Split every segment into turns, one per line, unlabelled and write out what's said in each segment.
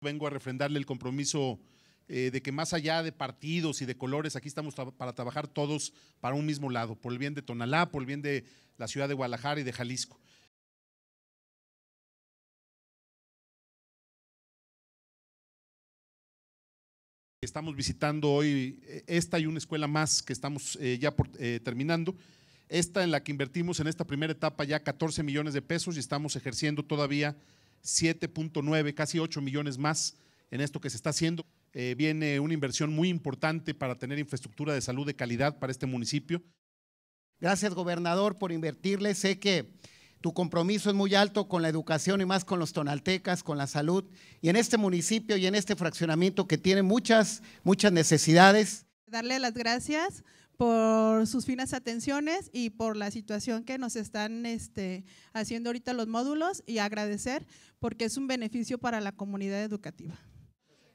Vengo a refrendarle el compromiso eh, de que más allá de partidos y de colores, aquí estamos para trabajar todos para un mismo lado, por el bien de Tonalá, por el bien de la ciudad de Guadalajara y de Jalisco. Estamos visitando hoy eh, esta y una escuela más que estamos eh, ya terminando. Esta en la que invertimos en esta primera etapa ya 14 millones de pesos y estamos ejerciendo todavía 7.9, casi 8 millones más en esto que se está haciendo. Eh, viene una inversión muy importante para tener infraestructura de salud de calidad para este municipio.
Gracias, gobernador, por invertirle. Sé que tu compromiso es muy alto con la educación y más con los tonaltecas, con la salud. Y en este municipio y en este fraccionamiento que tiene muchas, muchas necesidades.
Darle las gracias por sus finas atenciones y por la situación que nos están este, haciendo ahorita los módulos y agradecer porque es un beneficio para la comunidad educativa.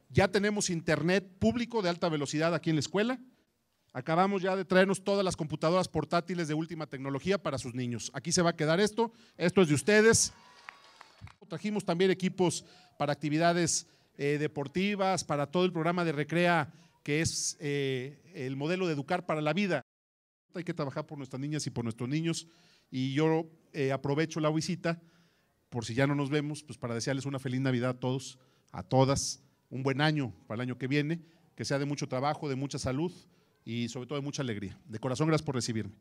Ya tenemos internet público de alta velocidad aquí en la escuela. Acabamos ya de traernos todas las computadoras portátiles de última tecnología para sus niños. Aquí se va a quedar esto, esto es de ustedes. Trajimos también equipos para actividades eh, deportivas, para todo el programa de Recrea que es eh, el modelo de educar para la vida. Hay que trabajar por nuestras niñas y por nuestros niños y yo eh, aprovecho la visita, por si ya no nos vemos, pues para desearles una feliz Navidad a todos, a todas, un buen año para el año que viene, que sea de mucho trabajo, de mucha salud y sobre todo de mucha alegría. De corazón, gracias por recibirme.